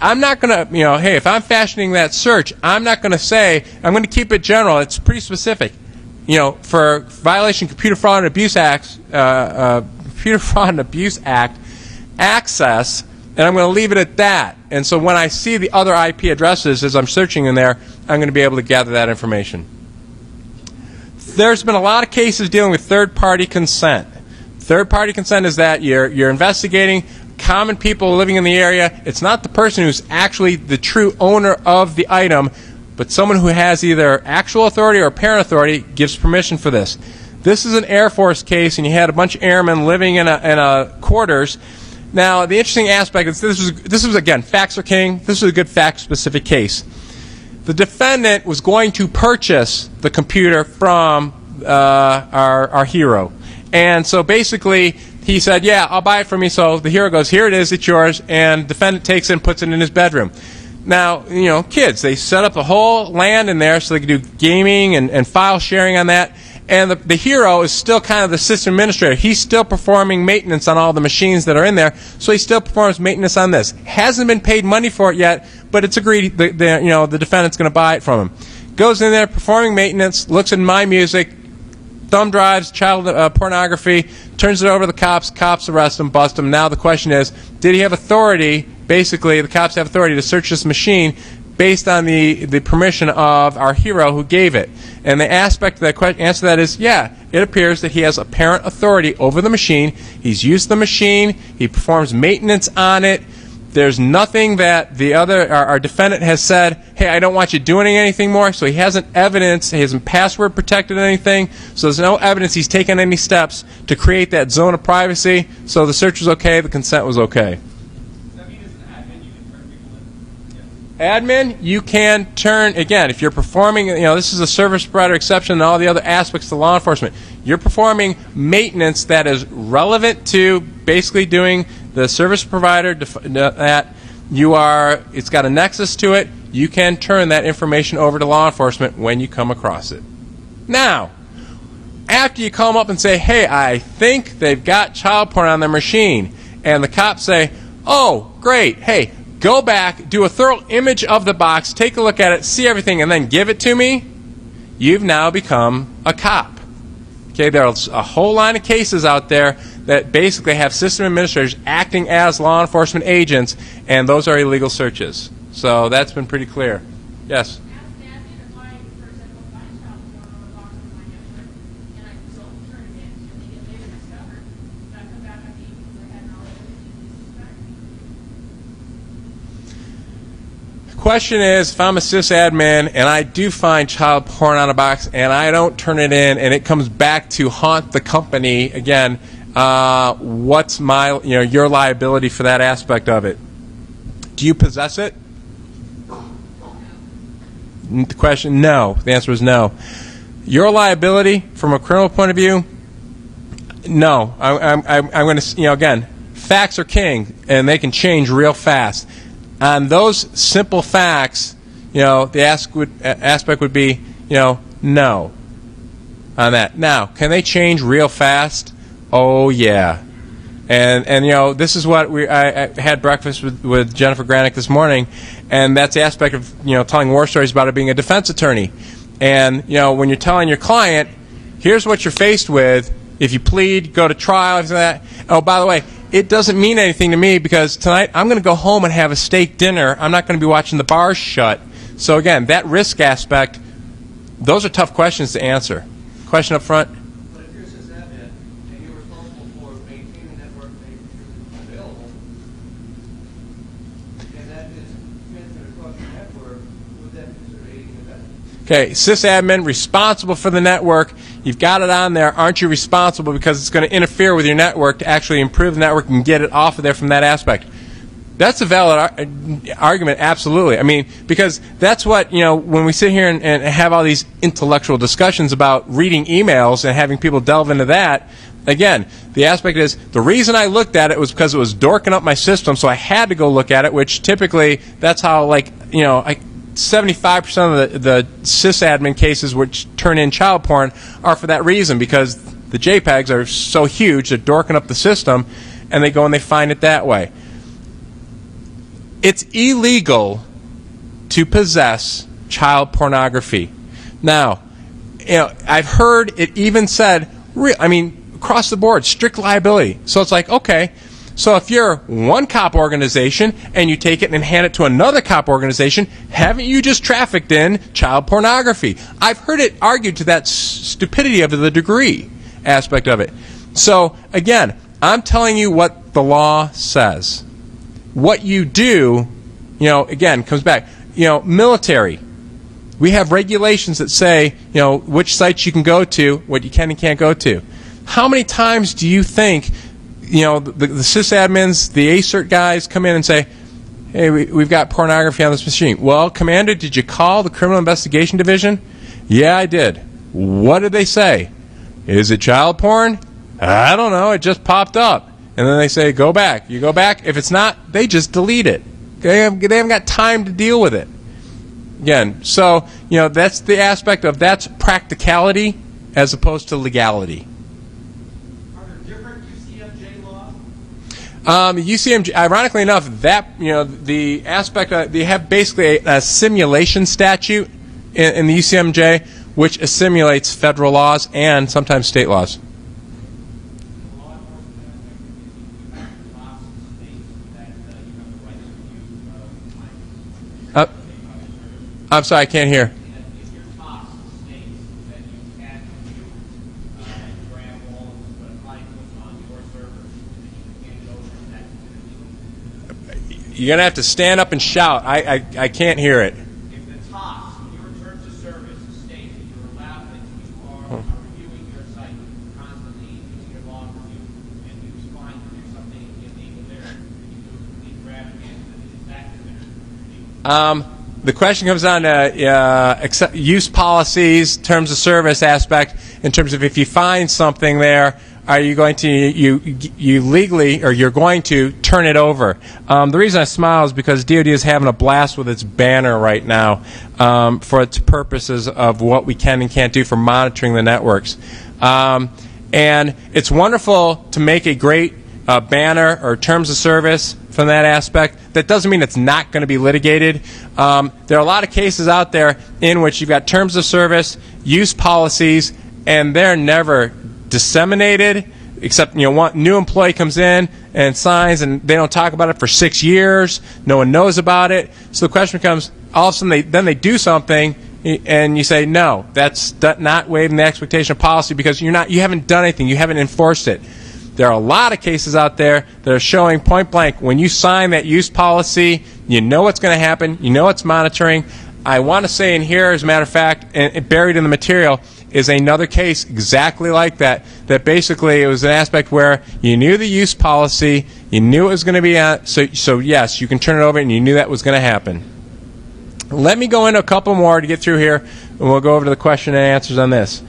I'm not going to, you know, hey, if I'm fashioning that search, I'm not going to say, I'm going to keep it general. It's pretty specific. You know, for violation Computer Fraud and Abuse Act, uh, uh, Computer Fraud and Abuse Act, access and I'm going to leave it at that. And so when I see the other IP addresses as I'm searching in there, I'm going to be able to gather that information. There's been a lot of cases dealing with third party consent. Third party consent is that you're, you're investigating common people living in the area. It's not the person who's actually the true owner of the item, but someone who has either actual authority or parent authority gives permission for this. This is an Air Force case, and you had a bunch of airmen living in a, in a quarters now, the interesting aspect is this was, this was again, facts are king. This was a good fact specific case. The defendant was going to purchase the computer from uh, our, our hero. And so basically, he said, "Yeah, I'll buy it from you." So the hero goes, "Here it is, it's yours," and defendant takes it and puts it in his bedroom. Now, you know, kids, they set up a whole LAN in there so they can do gaming and, and file sharing on that. And the, the hero is still kind of the system administrator. He's still performing maintenance on all the machines that are in there, so he still performs maintenance on this. Hasn't been paid money for it yet, but it's agreed. The, the you know the defendant's going to buy it from him. Goes in there performing maintenance, looks at my music, thumb drives, child uh, pornography, turns it over to the cops. Cops arrest him, bust him. Now the question is, did he have authority? Basically, the cops have authority to search this machine based on the, the permission of our hero who gave it. And the aspect of that question, answer to that is, yeah, it appears that he has apparent authority over the machine. He's used the machine. He performs maintenance on it. There's nothing that the other our, our, defendant has said. Hey, I don't want you doing anything more. So he hasn't evidence. He hasn't password protected anything. So there's no evidence he's taken any steps to create that zone of privacy. So the search was okay. The consent was okay. admin, you can turn again if you're performing. You know, this is a service provider exception and all the other aspects of law enforcement. You're performing maintenance that is relevant to basically doing the service provider that you are. It's got a nexus to it. You can turn that information over to law enforcement when you come across it. Now, after you call them up and say, "Hey, I think they've got child porn on their machine," and the cops say, "Oh, great! Hey, go back, do a thorough image of the box, take a look at it, see everything, and then give it to me, you've now become a cop. Okay, there's a whole line of cases out there that basically have system administrators acting as law enforcement agents, and those are illegal searches. So that's been pretty clear. Yes? Question is if I'm a sysadmin and I do find child porn on a box and I don't turn it in and it comes back to haunt the company again, uh, what's my you know your liability for that aspect of it? Do you possess it? The question, no. The answer is no. Your liability from a criminal point of view, no. I, I'm, I'm, I'm going to, you know, again, facts are king, and they can change real fast on those simple facts, you know, the ask would, aspect would be, you know, no on that. Now, can they change real fast? Oh yeah. And and you know this is what we I, I had breakfast with, with Jennifer Granick this morning, and that's the aspect of you know telling war stories about it being a defense attorney, and you know when you're telling your client, here's what you're faced with if you plead, go to trial, that. Oh, by the way, it doesn't mean anything to me because tonight I'm going to go home and have a steak dinner. I'm not going to be watching the bars shut. So again, that risk aspect, those are tough questions to answer. Question up front. But if you're a sysadmin responsible for maintaining network, making sure it's available, and that is transferred across the network, would that be considered aiding and abetting? Okay, sysadmin responsible for the network. You've got it on there. Aren't you responsible because it's going to interfere with your network to actually improve the network and get it off of there from that aspect? That's a valid ar- argument, absolutely. I mean, because that's what, you know, when we sit here and, and have all these intellectual discussions about reading emails and having people delve into that, again, the aspect is the reason I looked at it was because it was dorking up my system, so I had to go look at it, which typically that's how, like, you know, I 75% of the, the sysadmin cases which turn in child porn are for that reason because the JPEGs are so huge, they're dorking up the system, and they go and they find it that way. It's illegal to possess child pornography. Now, you know, I've heard it even said, I mean, across the board, strict liability. So it's like, okay, so if you're one cop organization and you take it and hand it to another cop organization, haven't you just trafficked in child pornography? I've heard it argued to that stupidity of the degree aspect of it. So again, I'm telling you what the law says. What you do, you know, again, comes back. You know, military. We have regulations that say, you know, which sites you can go to, what you can and can't go to. How many times do you think you know, the, the sysadmins, the ACERT guys come in and say, hey, we, we've got pornography on this machine. Well, Commander, did you call the Criminal Investigation Division? Yeah, I did. What did they say? Is it child porn? I don't know. It just popped up. And then they say, go back. You go back. If it's not, they just delete it. They haven't, they haven't got time to deal with it. Again, so, you know, that's the aspect of that's practicality as opposed to legality. Are there different UCMJ laws? Um, UCMJ, ironically enough, that you know the aspect uh, they have basically a, a simulation statute in, in the UCMJ, which assimilates federal laws and sometimes state laws. Of Uh, I'm sorry, I can't hear. that if your TOPS states that you can view uh, grab all of what applies on your server, that you can hand it over to You're gonna have to stand up and shout. I I, I can't hear it. The TOPS, your terms of service state that you're allowed, that you are are reviewing your site constantly, using your log review, and you find that there's something illegal there, you do a complete grab again, and it's back in there. Um, the question comes down to uh, accept, use policies, terms of service aspect. In terms of if you find something there, are you going to you you legally or you're going to turn it over? Um, the reason I smile is because DoD is having a blast with its banner right now um, for its purposes of what we can and can't do for monitoring the networks. Um, and it's wonderful to make a great uh, banner or terms of service from that aspect. That doesn't mean it's not going to be litigated. Um, there are a lot of cases out there in which you've got terms of service, use policies, and they're never disseminated. Except you know, one new employee comes in and signs, and they don't talk about it for six years. No one knows about it. So the question becomes: all of a sudden, they then they do something, and you say, no, that's not waiving the expectation of policy because you're not, you haven't done anything, you haven't enforced it. There are a lot of cases out there that are showing point blank when you sign that use policy, you know what's going to happen, you know it's monitoring. I want to say in here, as a matter of fact, and, buried in the material, is another case exactly like that. That basically it was an aspect where you knew the use policy, you knew it was going to be on, so so yes, you can turn it over, and you knew that was going to happen. Let me go into a couple more to get through here, and we'll go over to the question and answers on this.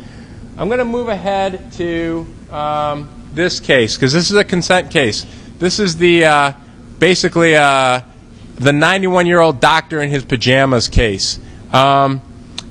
I'm going to move ahead to um, this case because this is a consent case. This is the uh, basically uh, the 91 year old doctor in his pajamas case. Um,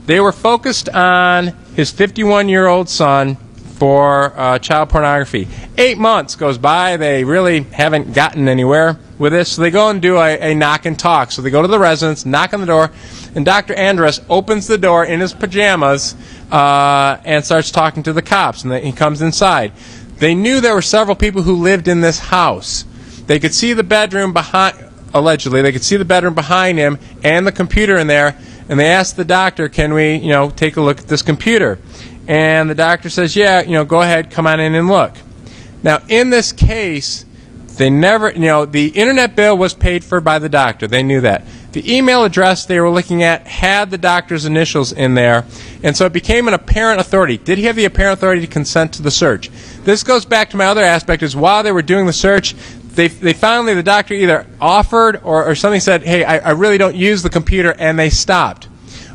they were focused on his 51 year old son for uh, child pornography. Eight months goes by. They really haven't gotten anywhere with this. So they go and do a, a knock and talk. So they go to the residence, knock on the door, and Dr. Andrus opens the door in his pajamas uh, and starts talking to the cops. And he comes inside. They knew there were several people who lived in this house. They could see the bedroom behind, allegedly, they could see the bedroom behind him and the computer in there. And they asked the doctor, "Can we, you know, take a look at this computer?" And the doctor says, "Yeah, you know, go ahead, come on in and look." Now, in this case, they never, you know, the internet bill was paid for by the doctor. They knew that. The email address they were looking at had the doctor's initials in there, and so it became an apparent authority. Did he have the apparent authority to consent to the search? This goes back to my other aspect: is while they were doing the search, they, they finally the doctor either offered or, or something said, "Hey, I, I really don't use the computer," and they stopped.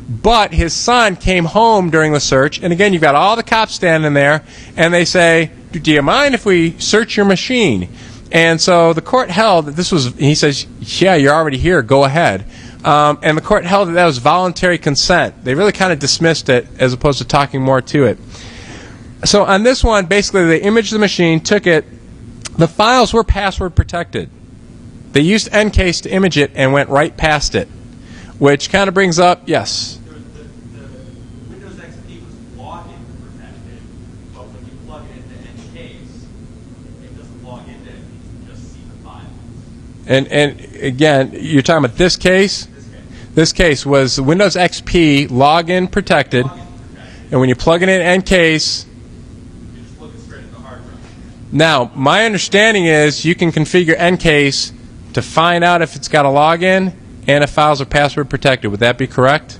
But his son came home during the search, and again, you've got all the cops standing there, and they say, "Do you mind if we search your machine?" And so the court held that this was. He says, "Yeah, you're already here. Go ahead." Um, and the court held that that was voluntary consent. They really kind of dismissed it as opposed to talking more to it. So on this one, basically, they imaged the machine, took it. The files were password protected. They used Encase to image it and went right past it, which kind of brings up yes. And and again, you're talking about this case. This case, This case was Windows XP login protected, login protected, and when you plug it in Encase, you're just looking straight at the hard drive. Now my understanding is you can configure Encase to find out if it's got a login and if files are password protected. Would that be correct?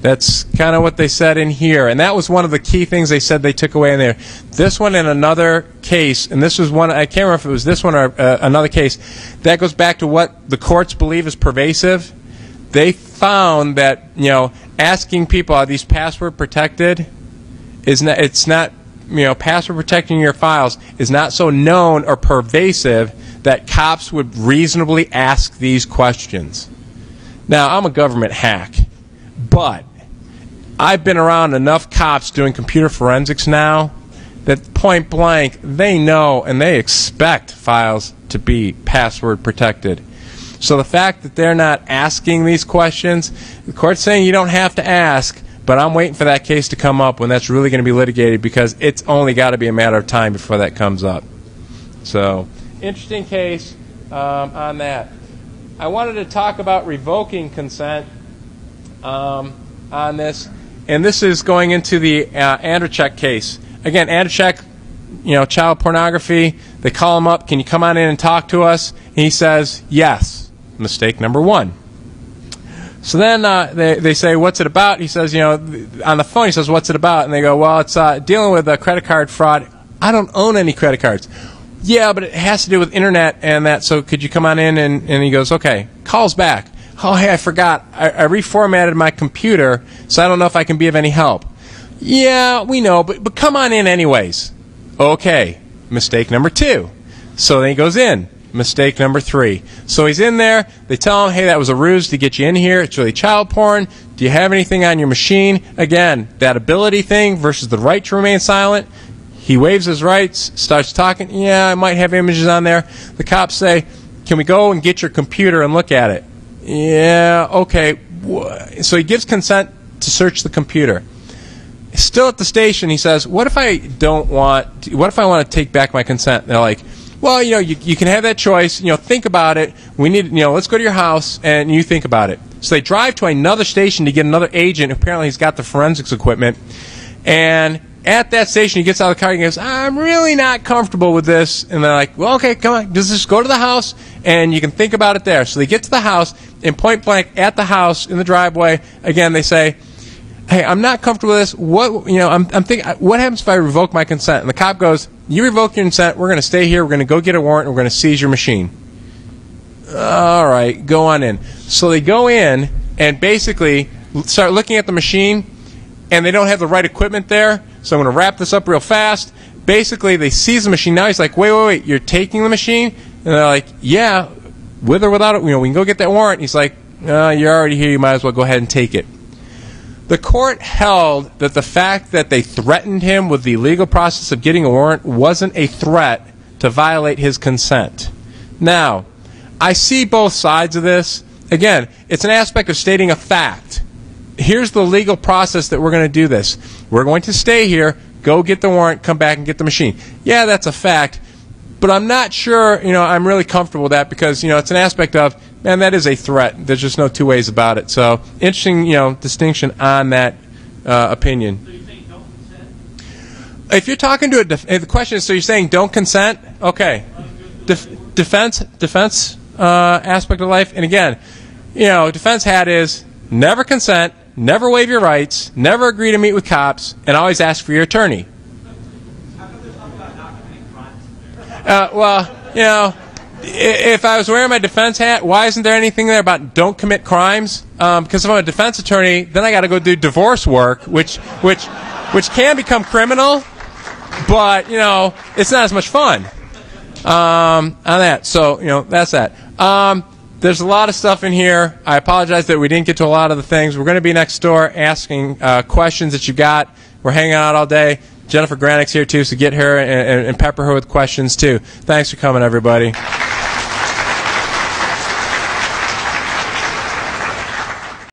That's kind of what they said in here, and that was one of the key things they said they took away in there. This one and another case, and this was one I can't remember if it was this one or uh, another case. That goes back to what the courts believe is pervasive. They found that you know asking people are these password protected is not it's not you know, password protecting your files is not so known or pervasive that cops would reasonably ask these questions. Now, I'm a government hack, but I've been around enough cops doing computer forensics now that point blank, they know and they expect files to be password protected. So the fact that they're not asking these questions, the court's saying you don't have to ask, but I'm waiting for that case to come up when that's really going to be litigated because it's only got to be a matter of time before that comes up. So, interesting case um, on that. I wanted to talk about revoking consent um, on this, and this is going into the uh, case. Again, Andrzejczyk, you know, child pornography. They call him up. Can you come on in and talk to us? And he says yes. Mistake number one. So then uh, they, they say, What's it about? He says, You know, on the phone, he says, What's it about? And they go, Well, it's uh, dealing with a credit card fraud. I don't own any credit cards. Yeah, but it has to do with internet and that, so could you come on in? And, and he goes, Okay. Calls back. Oh, hey, I forgot. I, I reformatted my computer, so I don't know if I can be of any help. Yeah, we know, but, but come on in anyways. Okay. Mistake number two. So then he goes in. Mistake number three. So he's in there. They tell him, hey, that was a ruse to get you in here. It's really child porn. Do you have anything on your machine? Again, that ability thing versus the right to remain silent. He waives his rights, starts talking. Yeah, I might have images on there. The cops say, can we go and get your computer and look at it? Yeah, okay. So he gives consent to search the computer. Still at the station, he says, what if I don't want, what if I want to take back my consent? They're like, well, you know, you, you can have that choice. You know, think about it. We need, you know, let's go to your house and you think about it. So they drive to another station to get another agent. Apparently, he's got the forensics equipment. And at that station, he gets out of the car and goes, I'm really not comfortable with this. And they're like, well, okay, come on, just, just go to the house and you can think about it there. So they get to the house, and point blank at the house in the driveway, again, they say, hey, I'm not comfortable with this. What you know, I'm, I'm thinking, what happens if I revoke my consent? And the cop goes, you revoke your consent. We're going to stay here. We're going to go get a warrant. And we're going to seize your machine. All right, go on in. So they go in and basically start looking at the machine, and they don't have the right equipment there. So I'm going to wrap this up real fast. Basically, they seize the machine. Now he's like, wait, wait, wait, you're taking the machine? And they're like, yeah, with or without it. You know, we can go get that warrant. He's like, uh, you're already here. You might as well go ahead and take it. The court held that the fact that they threatened him with the legal process of getting a warrant wasn't a threat to violate his consent. Now, I see both sides of this. Again, it's an aspect of stating a fact. Here's the legal process that we're going to do this. We're going to stay here, go get the warrant, come back and get the machine. Yeah, that's a fact, but I'm not sure, you know, I'm really comfortable with that because, you know, it's an aspect of and that is a threat. There's just no two ways about it. So interesting, you know, distinction on that uh, opinion. So you? If you're talking to a, def- the question is, so you're saying don't consent? Okay, Def- defense, defense uh, aspect of life, and again, you know, defense hat is never consent, never waive your rights, never agree to meet with cops, and always ask for your attorney. How come there's nothing about not committing crimes? Uh, well, you know, if I was wearing my defense hat, why isn't there anything there about don't commit crimes? Um, because if I'm a defense attorney, then I got to go do divorce work, which which which can become criminal, but you know it's not as much fun um, on that. So you know that's that. Um, there's a lot of stuff in here. I apologize that we didn't get to a lot of the things. We're going to be next door asking uh, questions that you got. We're hanging out all day. Jennifer Granick's here too, so get her and, and, pepper her with questions too. Thanks for coming, everybody.